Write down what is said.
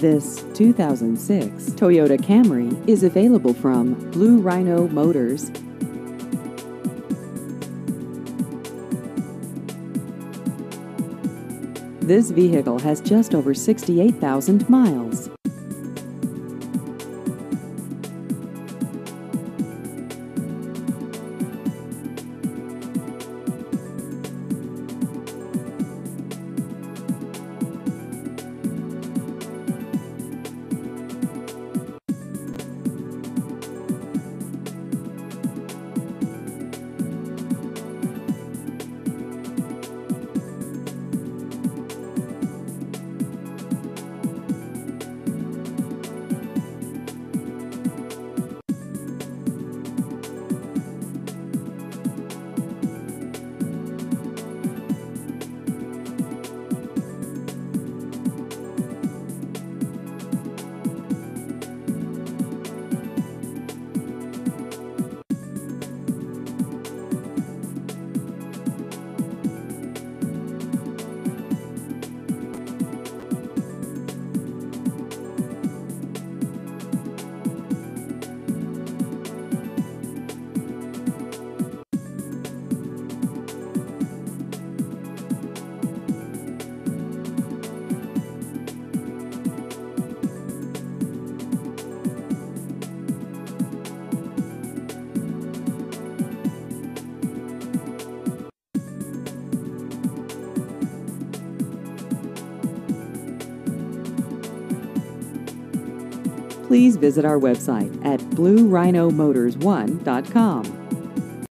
This 2006 Toyota Camry is available from Blue Rhino Motors. This vehicle has just over 68,000 miles. Please visit our website at bluerhinomotors1.com.